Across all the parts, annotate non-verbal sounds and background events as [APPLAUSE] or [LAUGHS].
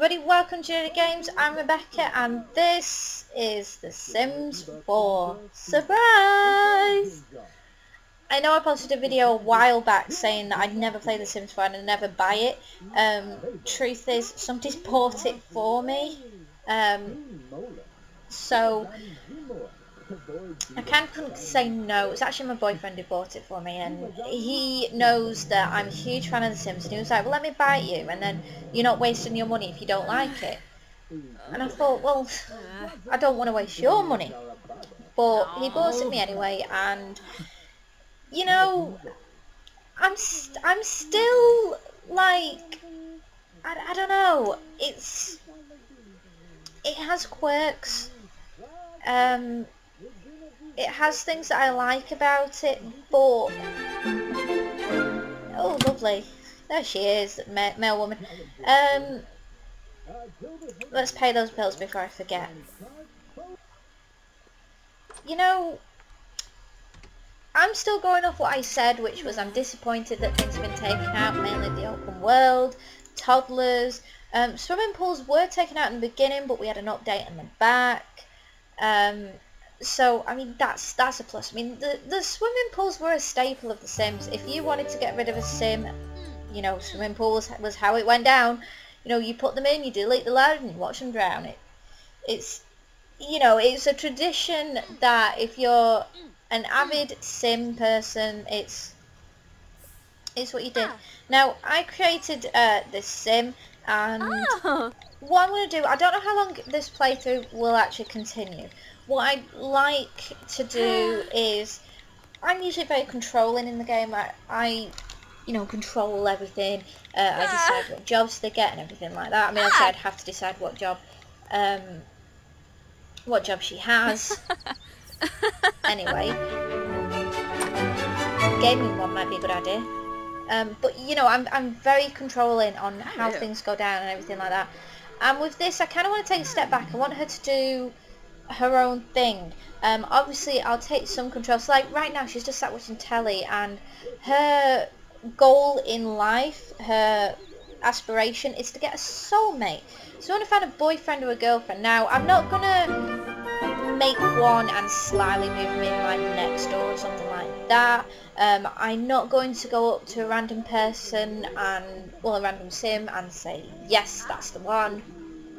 everybody, welcome to Jaded Games. I'm Rebecca and this is The Sims 4 Surprise! I know I posted a video a while back saying that I'd never play The Sims 4 and I'd never buy it. Um, truth is, somebody's bought it for me. Um, so, I can't say no. It's actually my boyfriend who bought it for me, and he knows that I'm a huge fan of The Sims. And he was like, "Well, let me buy you, and then you're not wasting your money if you don't like it." And I thought, well, I don't want to waste your money, but he bought it me anyway, and you know, I'm st I'm still like, I, I don't know. It's it has quirks. Um, it has things that I like about it, but... Oh, lovely. There she is, ma male woman. Um, let's pay those bills before I forget. You know, I'm still going off what I said, which was I'm disappointed that things have been taken out, mainly the open world, toddlers. Um, swimming pools were taken out in the beginning, but we had an update in the back. Um, so I mean that's that's a plus. I mean the the swimming pools were a staple of the Sims. If you wanted to get rid of a Sim, you know swimming pools was how it went down. You know you put them in, you delete the load, and you watch them drown. It it's you know it's a tradition that if you're an avid Sim person, it's it's what you did. Now I created uh, this Sim and. Oh. What I'm going to do, I don't know how long this playthrough will actually continue, what I like to do [SIGHS] is I'm usually very controlling in the game. I, I you know, control everything. Uh, I decide what jobs they get and everything like that. I mean, obviously I'd have to decide what job, um, what job she has. [LAUGHS] anyway, gaming one might be a good idea. Um, but you know, I'm I'm very controlling on how things go down and everything like that. And with this, I kind of want to take a step back. I want her to do her own thing. Um, obviously, I'll take some control. So, like, right now, she's just sat watching telly, and her goal in life, her aspiration, is to get a soulmate. So, I want to find a boyfriend or a girlfriend. Now, I'm not going to make one and slyly move them in, like, next door or something like that. Um, I'm not going to go up to a random person and, well, a random sim and say, yes, that's the one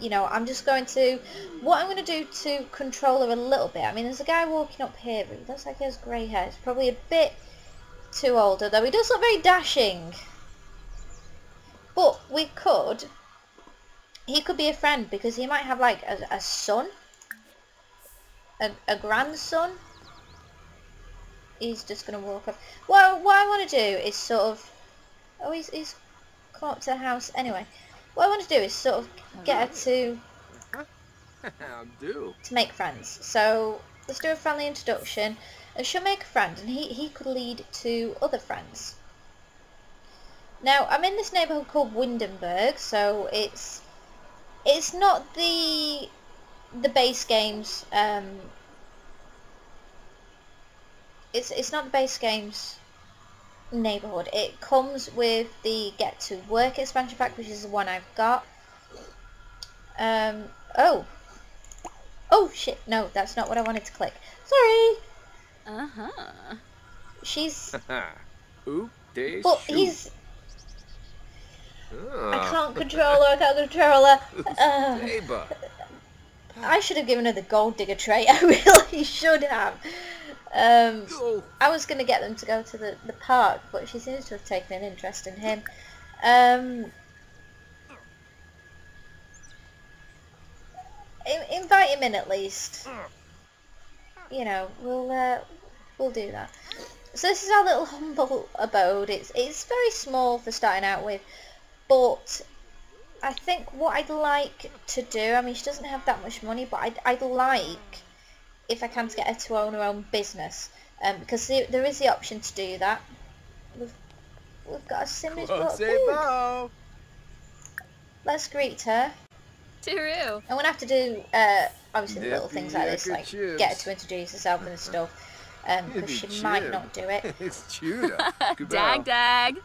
you know, I'm just going to, what I'm going to do to control her a little bit, I mean, there's a guy walking up here, but he looks like he has grey hair. He's probably a bit too old, although he does look very dashing. But we could, he could be a friend, because he might have, like, a, a son, a, a grandson. He's just going to walk up. Well, what I want to do is sort of, oh, he's, he's come up to the house. Anyway, what I want to do is sort of get her to [LAUGHS] do to make friends. So let's do a friendly introduction, and she'll make a friend, and he he could lead to other friends. Now I'm in this neighbourhood called Windenburg, so it's it's not the the base games. Um, it's it's not the base games neighborhood. It comes with the Get to Work expansion pack, which is the one I've got. Um, oh. Oh, shit. No, that's not what I wanted to click. Sorry. Uh-huh. She's... [LAUGHS] Oop, they But he's... I can't control her, I can't control her. [LAUGHS] Uh, I should have given her the gold digger trait. [LAUGHS] I really should have. Um, I was going to get them to go to the, the park, but she seems to have taken an interest in him. Um, invite him in at least. You know, we'll uh, we'll do that. So this is our little [LAUGHS] humble abode. It's it's very small for starting out with, but I think what I'd like to do. I mean, she doesn't have that much money, but I'd I'd like if I can to get her to own her own business um, because there is the option to do that. We've, we've got a Simmers book. Let's greet her. Tooroo. I'm gonna have to do uh, obviously little things like this, like chips. get her to introduce herself and stuff, because um, she might not do it. [LAUGHS] it's Judah. [LAUGHS] dag dag.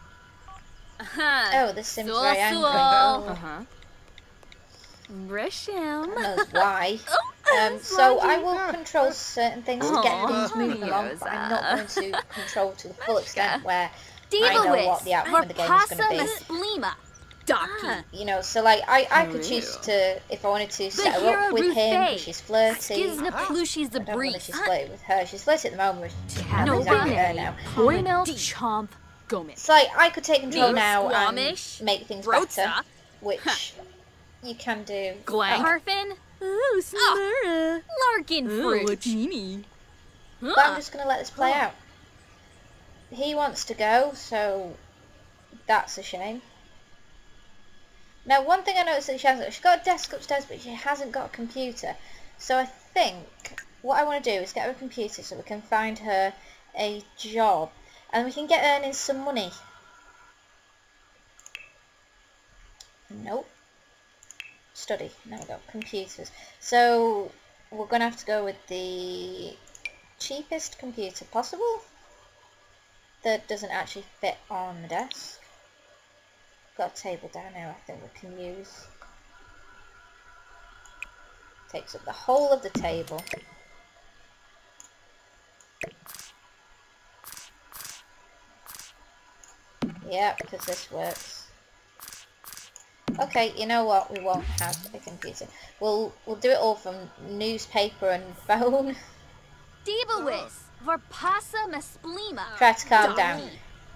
Uh -huh. Oh, this Sim's soul, very angry. Oh. Uh huh. Brisham. knows why. [LAUGHS] Oh, Um, so I will control certain things to get things moving along, but I'm not going to control to the full extent where I know what the outcome of the game is going to be. Masplima. Docky. You know, so like I, I could choose to, if I wanted to, set her up with him she's flirty. Plushi's the I don't know whether breeze. she's flirty with her. She's flirty at the moment. which No with her now. Poinel Chomp Gomez. It's like I could take control Me, now Squamish, and make things better, which you can do. Glank. Harfin. Oh. Ooh, ah. Smurra. Larkin Fruit. genie. But I'm just going to let this play out. He wants to go, so that's a shame. Now, one thing I noticed that she hasn't, she's got a desk upstairs, but she hasn't got a computer. So I think what I want to do is get her a computer so we can find her a job, and we can get earning some money. Nope. Study. Now we got computers. So we're going to have to go with the cheapest computer possible that doesn't actually fit on the desk. Got a table down here I think we can use. Takes up the whole of the table. Yeah, because this works. Okay, you know what? We won't have a computer. We'll we'll do it all from newspaper and [LAUGHS] phone. Divawis. Varpasa Masplima. Try to calm down.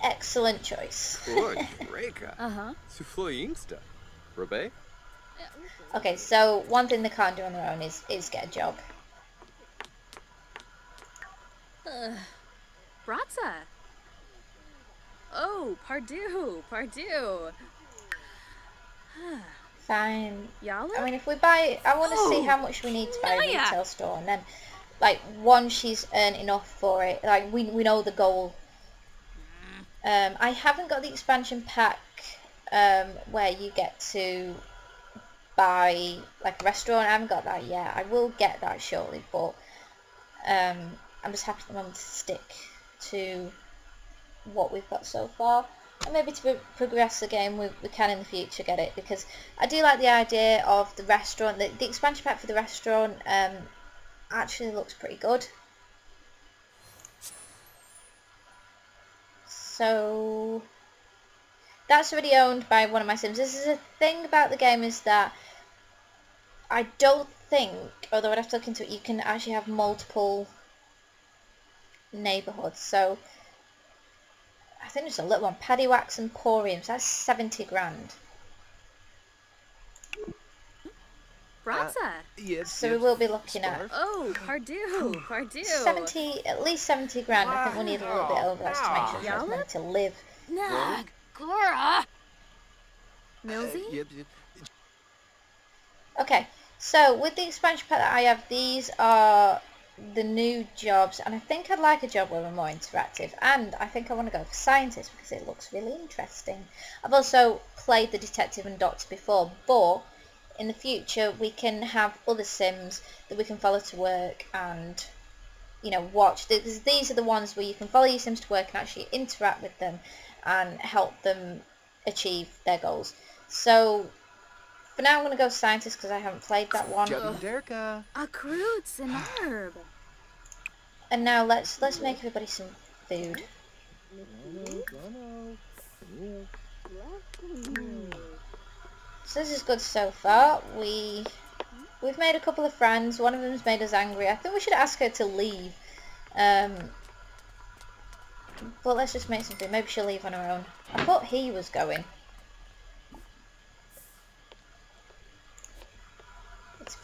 Excellent choice. Oi, [LAUGHS] Uh-huh. Sufloy Inksta. Robe? Okay, so one thing they can't do on their own is is get a job. Bratza. Oh, Pardue, Pardue. [SIGHS] Fine. Yala? I mean, if we buy, I want to see Oh, how much we need to buy a Naya. retail store, and then, like, once she's earned enough for it, like, we we know the goal. Um, I haven't got the expansion pack, um, where you get to buy like a restaurant. I haven't got that yet. I will get that shortly, but um, I'm just happy at the moment to stick to what we've got so far. And maybe to pro- progress the game, we, we can in the future get it because I do like the idea of the restaurant. The, the expansion pack for the restaurant um, actually looks pretty good. So that's already owned by one of my sims. This is a thing about the game is that I don't think, although I'd have to look into it, you can actually have multiple neighbourhoods. So think there's a little one, Paddywax Emporium, so that's 70 grand. Bratza. Uh, yes. So we will be looking at oh, Pardue, Pardue. 70, at least 70 grand. I think we need a little bit over that to make sure she has Yala? money to live. Nag. Gora. Millsy? Uh, yep, yep. Okay, so with the expansion pack that I have, these are the new jobs, and I think I'd like a job where we're more interactive, and I think I want to go for scientist because it looks really interesting. I've also played the detective and doctor before, but in the future we can have other sims that we can follow to work and you know watch. These are the ones where you can follow your sims to work and actually interact with them and help them achieve their goals. So for now I'm going to go scientist because I haven't played that one. Derka. A Croots and herb. And now let's let's make everybody some food. So this is good so far. We we've made a couple of friends. One of them's made us angry. I think we should ask her to leave. Um, but let's just make some food. Maybe she'll leave on her own. I thought he was going.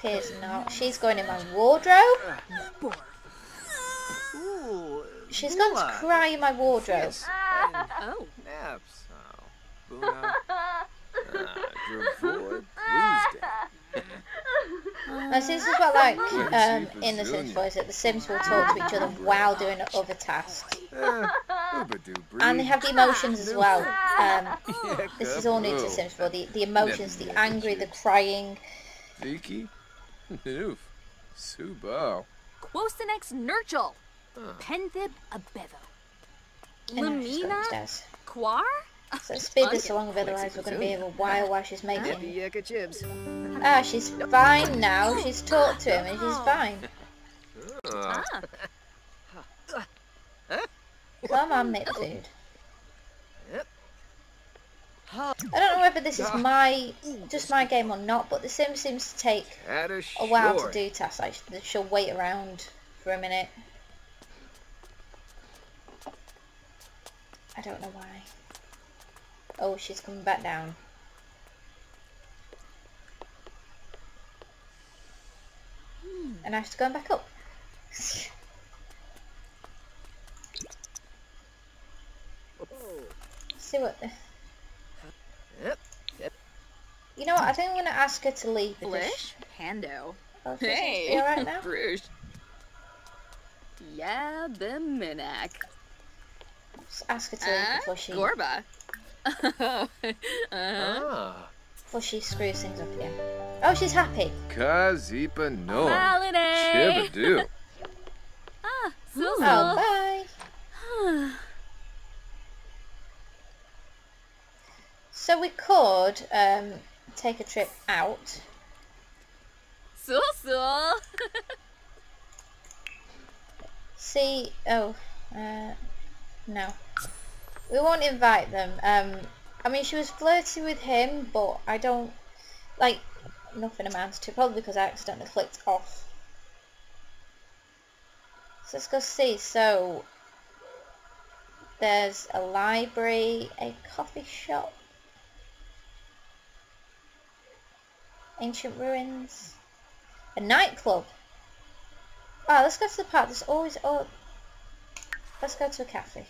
Appears not. She's going in my wardrobe. She's going to cry in my wardrobe. Oh. Naps. Buna. Dravoid. Bluesday. This is what I like um, in The Sims. 4 that the Sims will talk to each other while doing other tasks. Uh, And they have the emotions as well. Um, this is all new to. Sims 4. The, the emotions, the angry, the crying. Vicky. Noof. Subo. Quosenex Nurchel. Huh. Penthib Abevo. I know, she's going Lamina. Quar. So let's speed this along, otherwise we're going to be here a while while she's making... Yakka chips. Ah, she's fine now. She's talked to him and she's fine. Oh, Come on, make food. Ha. I don't know whether this is my just my game or not, but The Sims seems to take a a while to do tasks. Like sh- she'll wait around for a minute. I don't know why. Oh, she's coming back down. Hmm. And now she's going back up. [LAUGHS] See what. Yep, yep. You know what? I think I'm gonna ask her to leave. because- Flish? Pando. Oh, she seems to Hey. be alright now. Bruges. Yeah, the Minak. Just ask her to leave Uh, before she Gorba. [LAUGHS] uh, Ah, before she screws things up again. Oh, she's happy. Kazipa no. Holiday. Chibadoo. [LAUGHS] Ah, so Oh, bye. [SIGHS] So we could um, take a trip out. so so. [LAUGHS] See, oh, uh, no. We won't invite them. Um, I mean, she was flirty with him, but I don't, like, nothing amounts to, probably because I accidentally clicked off. So let's go see. So, there's a library, a coffee shop, ancient ruins, a nightclub. Oh, let's go to the park. There's always oh. Let's go to a cafe.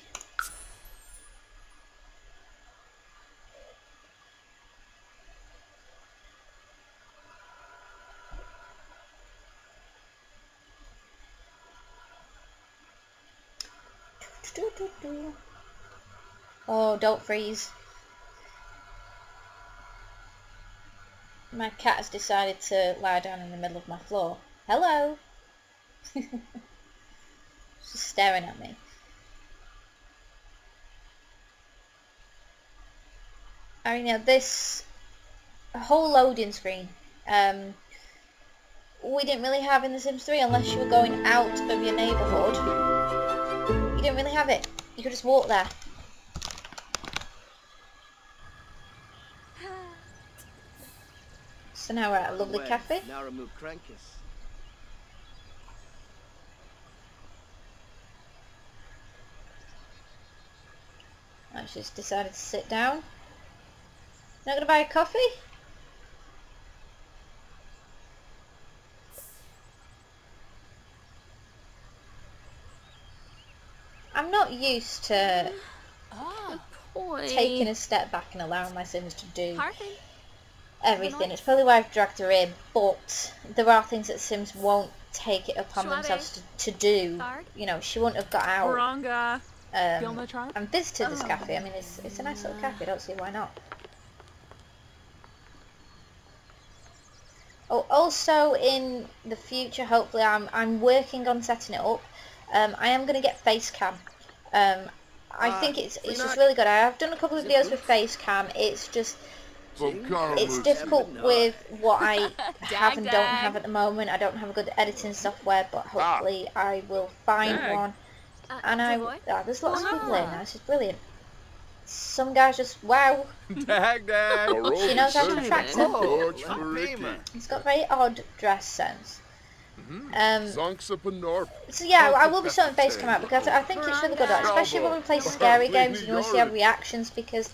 Oh, don't freeze. My cat has decided to lie down in the middle of my floor. Hello! [LAUGHS] She's staring at me. I mean, yeah, this whole loading screen, um, we didn't really have in The Sims 3 unless you were going out of your neighbourhood. You didn't really have it. You could just walk there. So now we're at a lovely Well, cafe. Now remove Krankis. I just decided to sit down. Not gonna buy a coffee? I'm not used to ah, Boy. taking a step back and allowing my Sims to do Parking. Everything. It's probably why I've dragged her in, but there are things that Sims won't take it upon Schwabe. themselves to, to do. You know, she wouldn't have got out Oranga. um, Gilma Charm? and visited this cafe. I mean, it's, it's a nice little cafe. I don't see why not. Oh, also in the future, hopefully, I'm I'm working on setting it up. Um, I am going to get face cam. Um, I Uh, think it's it's just really good. I have done a couple of videos with face cam. It's just Jing? It's difficult with what I [LAUGHS] have and don't have at the moment. I don't have a good editing software, but hopefully I will find Dag. one. Uh, And I, Devoy? ah, there's lots of people in Ah. there. This is brilliant. Some guys just wow. [LAUGHS] Dag dag. [LAUGHS] She knows how to attract man. them. George Oh, for Ricky. Lima. He's got very odd dress sense. Um, Zonks up a norp. so yeah, I will be showing face come out because I think it's really good, especially when we play scary games and you want to see our reactions because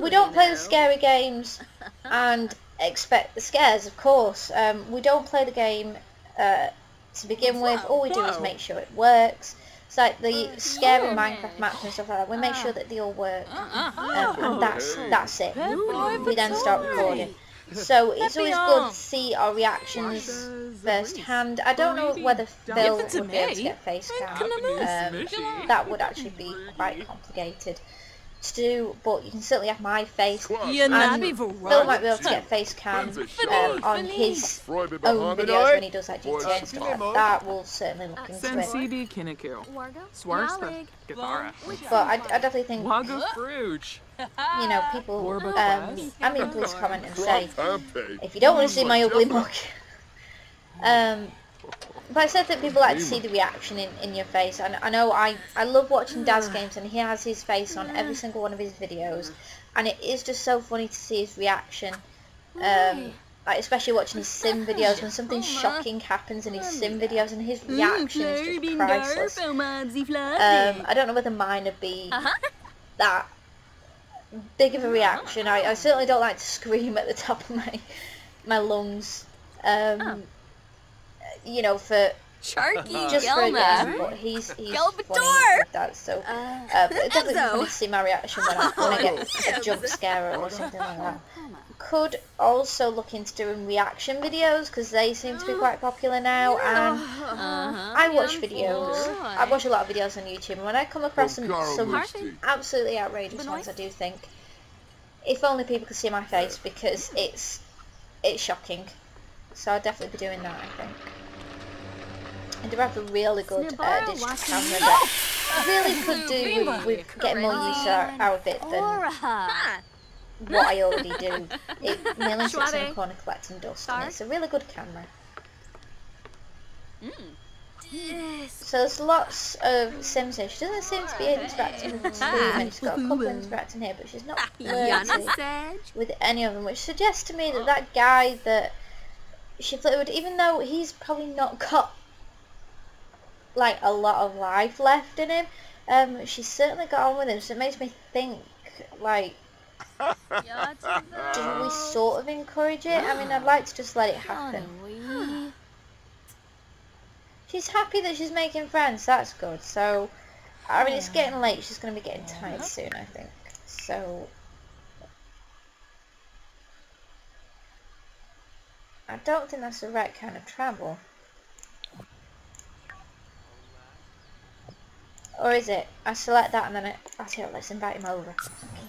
we don't play the scary games [LAUGHS] and expect the scares, of course. Um, we don't play the game uh, to begin with. All we do is make sure it works. It's like the scary Minecraft maps and stuff like that. We make sure that they all work, um, and that's that's it. We then start recording. [LAUGHS] So it's always good to see our reactions firsthand. I don't know whether Phil it would be able to get face cam. Um, that would actually be quite complicated to do, but you can certainly have my face. Squad. You And nappy Phil might be able to get face cam um, on his own videos when he does like GTA and stuff like that. We'll certainly look into Sen it. CD Kinniku. Wargo? Swarsta. Yalig. Githara. But I, I definitely think Wago Fruge. [LAUGHS] you know people. Um, I mean, please comment and say if you don't want to see my ugly mug. [LAUGHS] Um, but I said that people like to see the reaction in, in your face. And I know I, I love watching Daz [SIGHS] games and he has his face on every single one of his videos. And it is just so funny to see his reaction. Um, like especially watching his sim videos when something shocking happens in his sim videos and his reaction is just priceless. Um, I don't know whether mine would be that big of a reaction. I, I certainly don't like to scream at the top of my my lungs. Um, You know, for Sharky [LAUGHS] just for a game, Gelma. but he's he's Gelbator! funny with that. So Uh, uh, but it's definitely Enzo. funny to see my reaction when I, when I get [LAUGHS] a jump scare or something like that. Could also look into doing reaction videos because they seem to be quite popular now and. Uh-huh. I watch videos. boy. I watch a lot of videos on YouTube, and when I come across some, some absolutely outrageous ones, I do think, if only people could see my face because it's it's shocking. So I'll definitely be doing that. I think. Do have a really good uh, digital camera that really could do with, with getting more use out, of it than what I already do. [LAUGHS] It merely sits in a corner collecting dust, and it's a really good camera. So there's lots of Sims here. She doesn't seem to be interacting with too many. [LAUGHS] She's got a couple interacting here, but she's not [LAUGHS] flirting with any of them, which suggests to me that that guy that she flirted with, even though he's probably not got like a lot of life left in him, um, she's certainly got on with him. So it makes me think, like, do we [LAUGHS] sort of encourage it? I mean, I'd like to just let it happen. [GASPS] She's happy that she's making friends. That's good. So, I mean, it's getting late. She's going to be getting tired soon, I think. So, I don't think that's the right kind of travel. Or is it? I select that and then I, I say, let's invite him over. Okay.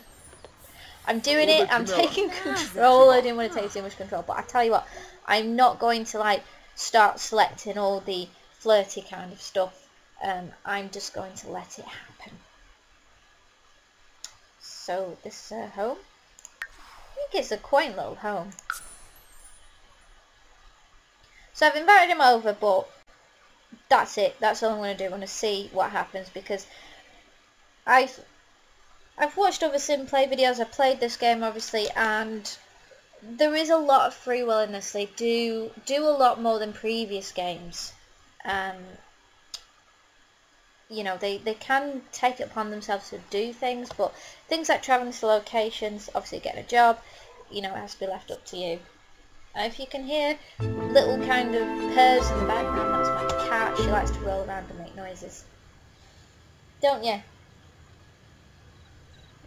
I'm doing it. I'm know- taking control. I didn't want to take too much control, but I tell you what, I'm not going to like start selecting all the flirty kind of stuff. Um, I'm just going to let it happen. So this is her home. I think it's a quaint little home. So I've invited him over, but that's it. That's all I'm going to do. I'm going to see what happens because I've I've watched other sim play videos. I've played this game obviously, and there is a lot of free will in this. They do do a lot more than previous games. Um, you know, they, they can take it upon themselves to do things, but things like traveling to locations, obviously getting a job, you know, it has to be left up to you. Uh, if you can hear little kind of purrs in the background, that's my cat. She likes to roll around and make noises. Don't you?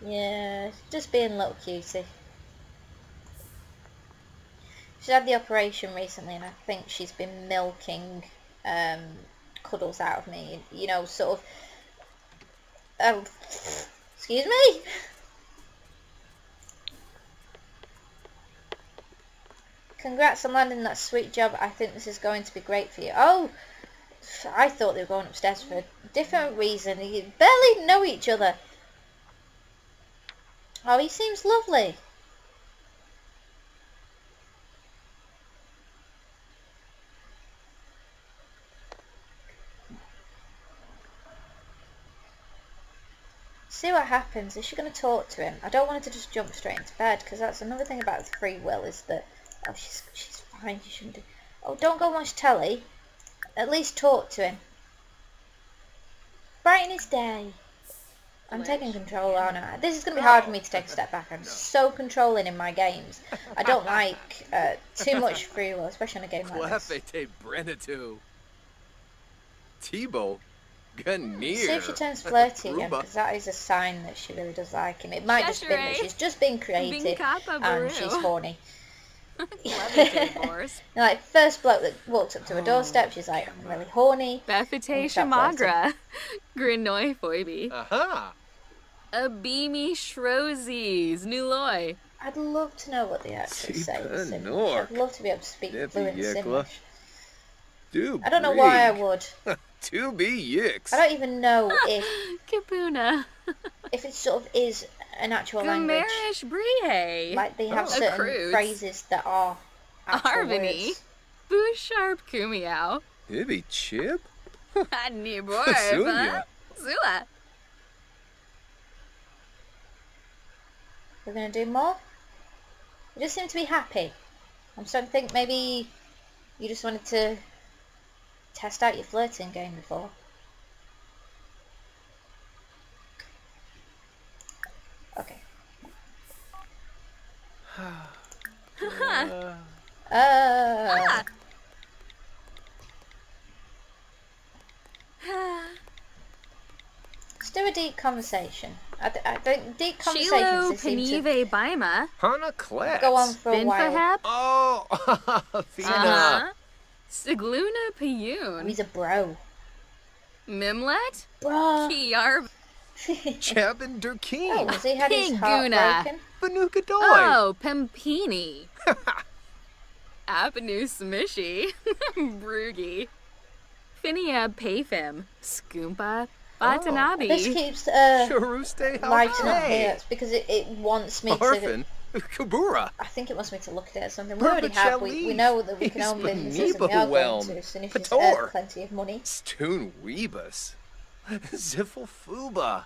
Yeah, just being a little cutie. She's had the operation recently and I think she's been milking um, cuddles out of me. You know, sort of... Oh, excuse me? Congrats on landing that sweet job. I think this is going to be great for you. Oh, I thought they were going upstairs for a different reason. You barely know each other. Oh, he seems lovely. See what happens. Is she going to talk to him? I don't want her to just jump straight into bed because that's another thing about free will is that oh she's she's fine. She shouldn't do. Oh, don't go watch telly. At least talk to him. Brighten his day. I'm taking control, aren't I? This is going to be hard for me to take a step back. I'm [LAUGHS] so controlling in my games. I don't like uh, too much free will, especially on a game like this. Clefete Brenatu. Tebow. Ganir. See if she turns flirty again, because that is a sign that she really does like him. It might just be that she's just being creative Kappa and she's horny. [LAUGHS] Clever [LAUGHS] like first bloke that walks up to her doorstep, oh, she's like, I'm really horny. Bethite Stop flirting. Grinoi Foibi. Aha. A beamy Shrosies, Nuloy. I'd love to know what they actually say in Simlish. Nork. I'd love to be able to speak Nippy fluent Simlish. Do I don't know why I would. [LAUGHS] To be yicks. I don't even know if Kapuna. if it sort of is an actual language. Gamerish Brie. Like they have Oh. certain Accrued. phrases that are actual Harmony. words. Boo Sharp Kumiao. Maybe chip? [LAUGHS] Niborf. Sunya. [LAUGHS] Zula. We're gonna do more. You just seem to be happy. I'm starting to think maybe you just wanted to test out your flirting game before. Okay. Uh, let's do a deep conversation. I, th- I think deep conversations Chilo to Panive Baima. Hana Klett. go on for a while. Binfahap. Oh, [LAUGHS] Fina. Uh-huh. Sigluna Payun. He's a bro. Mimlet. Bro. Kiarb. [LAUGHS] Chabin Oh, Durkeen. has he had his heart broken? Banuka Doi. Oh, Pempini. [LAUGHS] Apanu Smishy. [LAUGHS] Broogie. Finia Payfim. Skoompa. Watanabe. This keeps uh, Sharuste lighting up here. It's because it, it wants me to. Orphan. Kabura. I think it wants me to look at it as something. We already have. We, we know that we can He's own businesses and we are going to as soon as she's Pator. plenty of money. Stoon Weebus. [LAUGHS] Ziffle Fuba.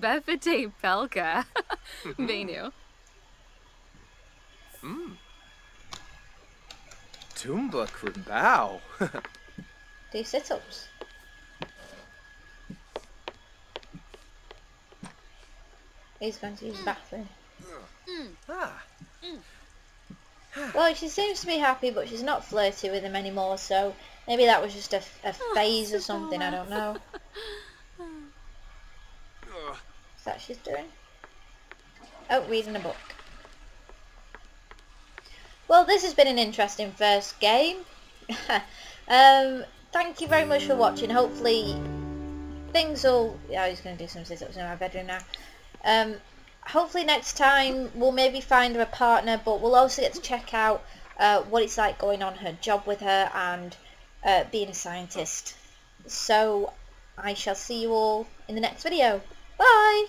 Befete Pelka. [LAUGHS] menu. Mm. Venu. Tumba Krimbao. Do [LAUGHS] sit-ups. He's going to use the bathroom. Mm. ah. [SIGHS] Well, she seems to be happy, but she's not flirty with him anymore, so maybe that was just a, a ah, phase or something, I don't know. [LAUGHS] Is that she's doing? Oh, reading a book. Well, this has been an interesting first game. [LAUGHS] um, thank you very much for watching. Hopefully, things will... Yeah, he's going to do some sit-ups in my bedroom now. Um, hopefully next time we'll maybe find her a partner, but we'll also get to check out uh, what it's like going on her job with her and uh, being a scientist. So, I shall see you all in the next video. Bye!